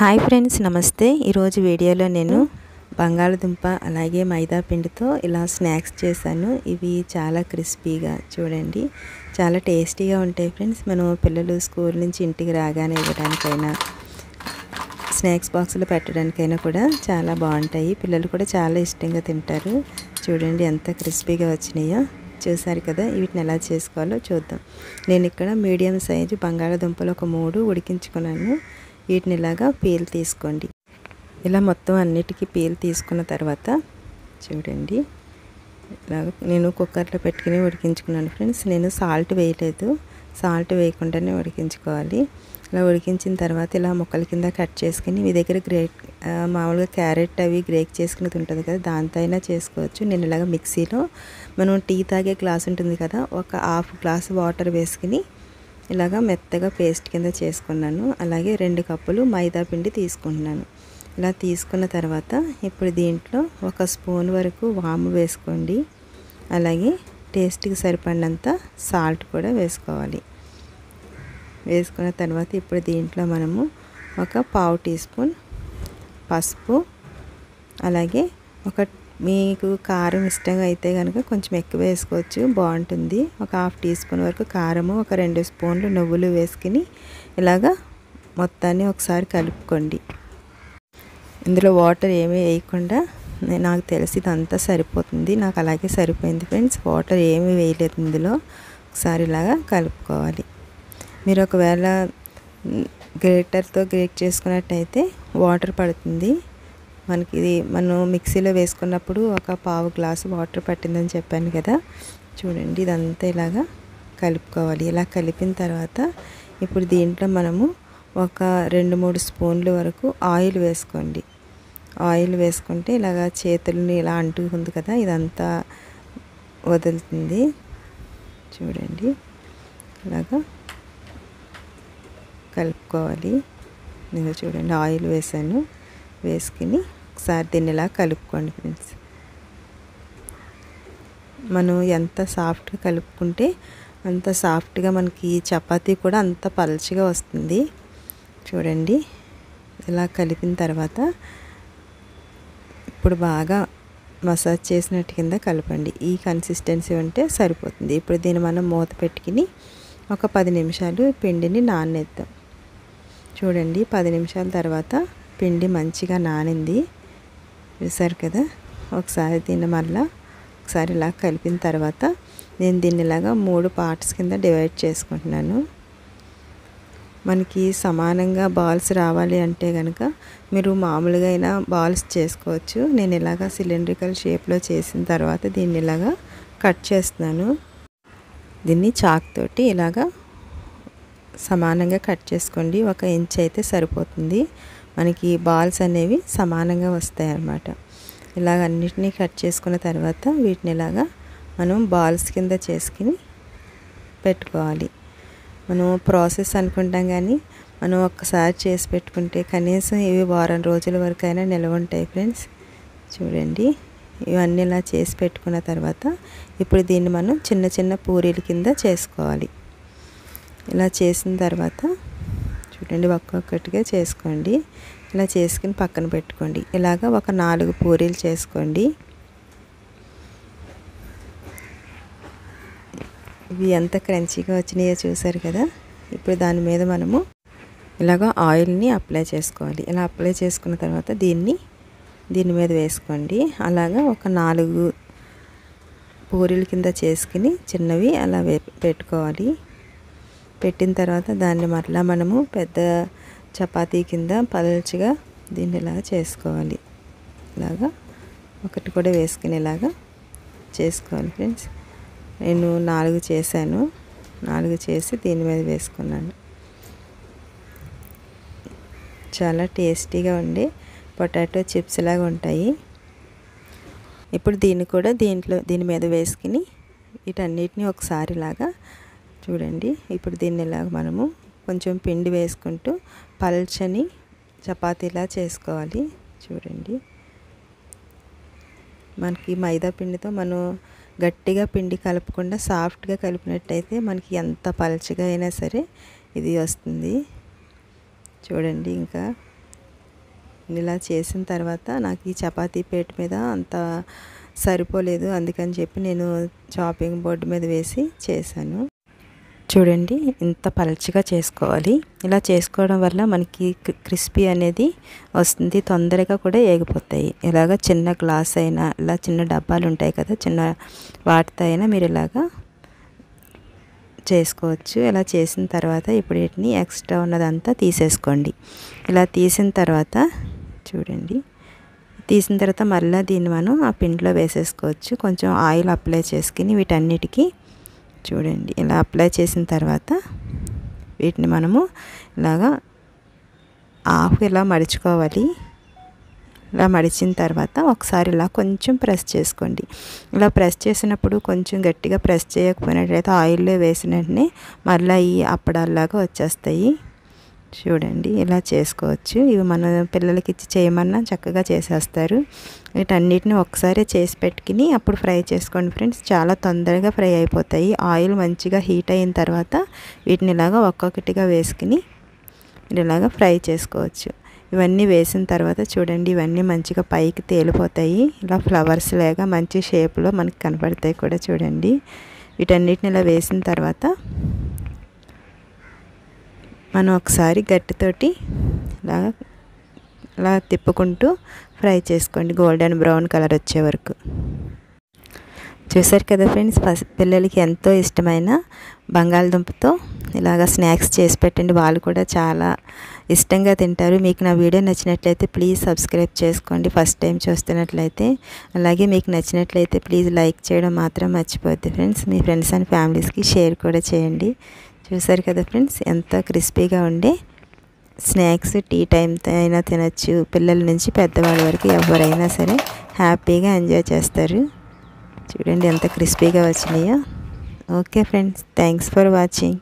Hi friends నమస్తే. ఈరోజు వీడియోలో నేను బంగాళదుంప అలాగే మైదా పిండితో ఇలా స్నాక్స్ చేశాను. ఇవి చాలా క్రిస్పీగా చూడండి. చాలా టేస్టీగా ఉంటాయి ఫ్రెండ్స్. మనం పిల్లలు స్కూల్ నుంచి ఇంటికి రాగానే ఇవ్వడానికైనా స్నాక్స్ బాక్స్లో పెట్టడానికైనా కూడా చాలా బాగుంటాయి. పిల్లలు కూడా చాలా ఇష్టంగా తింటారు. చూడండి ఎంత క్రిస్పీగా వచ్చినాయో. చూసారు కదా వీటిని ఎలా చేసుకోవాలో చూద్దాం. నేను ఇక్కడ మీడియం సైజు బంగాళదుంపలు ఒక మూడు ఉడికించుకున్నాను. వీటిని ఇలాగా పీల్ తీసుకోండి. ఇలా మొత్తం అన్నిటికీ పీల్ తీసుకున్న తర్వాత చూడండి. ఇలాగ నేను కుక్కర్లో పెట్టుకుని ఉడికించుకున్నాను ఫ్రెండ్స్. నేను సాల్ట్ వేయలేదు. సాల్ట్ వేయకుండానే ఉడికించుకోవాలి. ఇలా ఉడికించిన తర్వాత ఇలా ముక్కల కింద కట్ చేసుకుని మీ దగ్గర గ్రేట్ మామూలుగా క్యారెట్ అవి గ్రేక్ చేసుకునేది ఉంటుంది కదా దాంతో అయినా చేసుకోవచ్చు. నేను ఇలాగ మిక్సీలో మనం టీ తాగే గ్లాస్ ఉంటుంది కదా ఒక హాఫ్ గ్లాస్ వాటర్ వేసుకుని ఇలాగ మెత్తగా పేస్ట్ కింద చేసుకున్నాను. అలాగే రెండు కప్పులు మైదా పిండి తీసుకుంటున్నాను. ఇలా తీసుకున్న తర్వాత ఇప్పుడు దీంట్లో ఒక స్పూన్ వరకు వాము వేసుకోండి. అలాగే టేస్ట్కి సరిపడినంత సాల్ట్ కూడా వేసుకోవాలి. వేసుకున్న తర్వాత ఇప్పుడు దీంట్లో మనము ఒక పావు టీ స్పూన్ పసుపు అలాగే ఒక మీకు కారం ఇష్టంగా అయితే కనుక కొంచెం ఎక్కువ వేసుకోవచ్చు. బాగుంటుంది. ఒక హాఫ్ టీ స్పూన్ వరకు కారము ఒక రెండు స్పూన్లు నువ్వులు వేసుకుని ఇలాగా మొత్తాన్ని ఒకసారి కలుపుకోండి. ఇందులో వాటర్ ఏమీ వేయకుండా నాకు తెలిసి ఇదంతా సరిపోతుంది. నాకు అలాగే సరిపోయింది ఫ్రెండ్స్. వాటర్ ఏమీ వేయలేదు ఇందులో. ఒకసారి ఇలాగా కలుపుకోవాలి. మీరు ఒకవేళ గ్రేటర్తో గ్రేట్ చేసుకున్నట్టయితే వాటర్ పడుతుంది. మనకి ఇది మనం మిక్సీలో వేసుకున్నప్పుడు ఒక పావు గ్లాసు వాటర్ పట్టిందని చెప్పాను కదా. చూడండి ఇదంతా ఇలాగా కలుపుకోవాలి. ఇలా కలిపిన తర్వాత ఇప్పుడు దీంట్లో మనము ఒక రెండు మూడు స్పూన్ల వరకు ఆయిల్ వేసుకోండి. ఆయిల్ వేసుకుంటే ఇలాగా చేతులని ఇలా అంటుకుంది కదా ఇదంతా వదులుతుంది. చూడండి ఇలాగా కలుపుకోవాలి. నేను చూడండి ఆయిల్ వేసాను. వేసుకుని ఒకసారి దీన్ని ఇలా కలుపుకోండి ఫ్రెండ్స్. మనం ఎంత సాఫ్ట్గా కలుపుకుంటే అంత సాఫ్ట్గా మనకి చపాతీ కూడా అంత పలుచగా వస్తుంది. చూడండి ఇలా కలిపిన తర్వాత ఇప్పుడు బాగా మసాజ్ చేసినట్టు కింద కలపండి. ఈ కన్సిస్టెన్సీ ఉంటే సరిపోతుంది. ఇప్పుడు దీన్ని మనం మూత పెట్టుకుని ఒక పది నిమిషాలు పిండిని నానేద్దాం. చూడండి పది నిమిషాల తర్వాత పిండి మంచిగా నానింది. చూసారు కదా? ఒకసారి దీన్ని మరలా ఒకసారి ఇలా కలిపిన తర్వాత నేను దీన్ని ఇలాగా మూడు పార్ట్స్ కింద డివైడ్ చేసుకుంటున్నాను. మనకి సమానంగా బాల్స్ రావాలి అంటే కనుక మీరు మామూలుగా అయినా బాల్స్ చేసుకోవచ్చు. నేను ఇలాగా సిలిండ్రికల్ షేప్లో చేసిన తర్వాత దీన్ని ఇలాగా కట్ చేస్తున్నాను. దీన్ని చాక్ తోటి ఇలాగా సమానంగా కట్ చేసుకోండి. ఒక ఇంచ్ అయితే సరిపోతుంది. మనకి బాల్స్ అనేవి సమానంగా వస్తాయి అన్నమాట ఇలాగ అన్నిటినీ కట్ చేసుకున్న తర్వాత వీటిని ఇలాగా మనం బాల్స్ కింద చేసుకుని పెట్టుకోవాలి. మనం ప్రాసెస్ అనుకుంటాం కానీ మనం ఒక్కసారి చేసి పెట్టుకుంటే కనీసం ఇవి వారం రోజుల వరకు అయినా నిల్వ ఉంటాయి ఫ్రెండ్స్. చూడండి ఇవన్నీ ఇలా చేసి పెట్టుకున్న తర్వాత ఇప్పుడు దీన్ని మనం చిన్న చిన్న పూరీల కింద చేసుకోవాలి. ఇలా చేసిన తర్వాత చూడండి ఒక్కొక్కటిగా చేసుకోండి. ఇలా చేసుకుని పక్కన పెట్టుకోండి. ఇలాగ ఒక నాలుగు పూరీలు చేసుకోండి. ఇవి ఎంత క్రంచీగా వచ్చినాయో చూసారు కదా? ఇప్పుడు దాని మీద మనము ఇలాగ ఆయిల్ని అప్లై చేసుకోవాలి. ఇలా అప్లై చేసుకున్న తర్వాత దీన్ని దీని మీద వేసుకోండి. అలాగా ఒక నాలుగు పూరీల కింద చేసుకుని చిన్నవి అలా పెట్టుకోవాలి. పెట్టిన తర్వాత దాన్ని మరలా మనము పెద్ద చపాతీ కింద పలచగా దీన్ని ఇలాగా చేసుకోవాలి. ఇలాగా ఒకటి కూడా వేసుకునేలాగా చేసుకోవాలి ఫ్రెండ్స్. నేను నాలుగు చేశాను. నాలుగు చేసి దీని మీద వేసుకున్నాను. చాలా టేస్టీగా ఉండి పొటాటో చిప్స్ లాగా ఉంటాయి. ఇప్పుడు దీన్ని కూడా దీంట్లో దీని మీద వేసుకుని వీటన్నిటిని ఒకసారి లాగా చూడండి ఇప్పుడు దీన్ని ఇలా మనము కొంచెం పిండి వేసుకుంటూ పల్చని చపాతీలా చేసుకోవాలి. చూడండి. మనకి మైదా పిండితో మనం గట్టిగా పిండి కలపకుండా సాఫ్ట్గా కలిపినట్టయితే మనకి ఎంత పలచగా అయినా సరే ఇది వస్తుంది. చూడండి ఇంకా. ఇలా చేసిన తర్వాత నాకు ఈ చపాతీ పేట మీద అంత సరిపోలేదు అందుకని చెప్పి నేను చాపింగ్ బోర్డు మీద వేసి చేశాను. చూడండి ఇంత పలచగా చేసుకోవాలి. ఇలా చేసుకోవడం వల్ల మనకి క్రిస్పీ అనేది వస్తుంది. తొందరగా కూడా ఏగిపోతాయి. ఇలాగ చిన్న గ్లాస్ అయినా ఇలా చిన్న డబ్బాలు ఉంటాయి కదా చిన్న వాటితో అయినా మీరు ఇలాగా చేసుకోవచ్చు. ఇలా చేసిన తర్వాత ఇప్పుడు వీటిని ఎక్స్ట్రా ఉన్నదంతా తీసేసుకోండి. ఇలా తీసిన తర్వాత చూడండి. తీసిన తర్వాత మళ్ళీ దీన్ని మనం ఆ పిండిలో వేసేసుకోవచ్చు. కొంచెం ఆయిల్ అప్లై చేసుకుని వీటన్నిటికీ చూడండి. ఇలా అప్లై చేసిన తర్వాత వీటిని మనము ఇలాగా ఆఫ్ ఇలా మడుచుకోవాలి. ఇలా మడిచిన తర్వాత ఒకసారి ఇలా కొంచెం ప్రెస్ చేసుకోండి. ఇలా ప్రెస్ చేసినప్పుడు కొంచెం గట్టిగా ప్రెస్ చేయకపోయినట్లయితే ఆయిల్లో వేసిన వెంటనే మళ్ళీ ఈ అప్పడాల్లాగా వచ్చేస్తాయి. చూడండి ఇలా చేసుకోవచ్చు. ఇవి మన పిల్లలకి ఇచ్చి చేయమన్నా చక్కగా చేసేస్తారు. వీటన్నిటిని ఒకసారి చేసి పెట్టుకుని అప్పుడు ఫ్రై చేసుకోండి ఫ్రెండ్స్. చాలా తొందరగా ఫ్రై అయిపోతాయి. ఆయిల్ మంచిగా హీట్ అయిన తర్వాత వీటిని ఇలాగా ఒక్కొక్కటిగా వేసుకుని ఇలాగా ఫ్రై చేసుకోవచ్చు. ఇవన్నీ వేసిన తర్వాత చూడండి ఇవన్నీ మంచిగా పైకి తేలిపోతాయి. ఇలా ఫ్లవర్స్ లాగా మంచి షేప్లో మనకి కనపడతాయి కూడా చూడండి. వీటన్నిటిని ఇలా వేసిన తర్వాత మనం ఒకసారి గట్టితోటి ఇలా ఇలా తిప్పుకుంటూ ఫ్రై చేసుకోండి. గోల్డెన్ బ్రౌన్ కలర్ వచ్చే వరకు. చూసారు కదా ఫ్రెండ్స్ ఫస్ట్ పిల్లలకి ఎంతో ఇష్టమైన బంగాళదుంపతో ఇలాగ స్నాక్స్ చేసి పెట్టండి. వాళ్ళు కూడా చాలా ఇష్టంగా తింటారు. మీకు నా వీడియో నచ్చినట్లయితే ప్లీజ్ సబ్స్క్రైబ్ చేసుకోండి. ఫస్ట్ టైం చూస్తున్నట్లయితే అలాగే మీకు నచ్చినట్లయితే ప్లీజ్ లైక్ చేయడం మాత్రం మర్చిపోద్ది ఫ్రెండ్స్. మీ ఫ్రెండ్స్ అండ్ ఫ్యామిలీస్కి షేర్ కూడా చేయండి. చూసారు కదా ఫ్రెండ్స్ ఎంత క్రిస్పీగా ఉండే స్నాక్స్ టీ టైం అయినా తినచ్చు. పిల్లల నుంచి పెద్దవాళ్ళ వరకు ఎవరైనా సరే హ్యాపీగా ఎంజాయ్ చేస్తారు. చూడండి ఎంత క్రిస్పీగా వచ్చినాయో. Okay friends thanks for watching.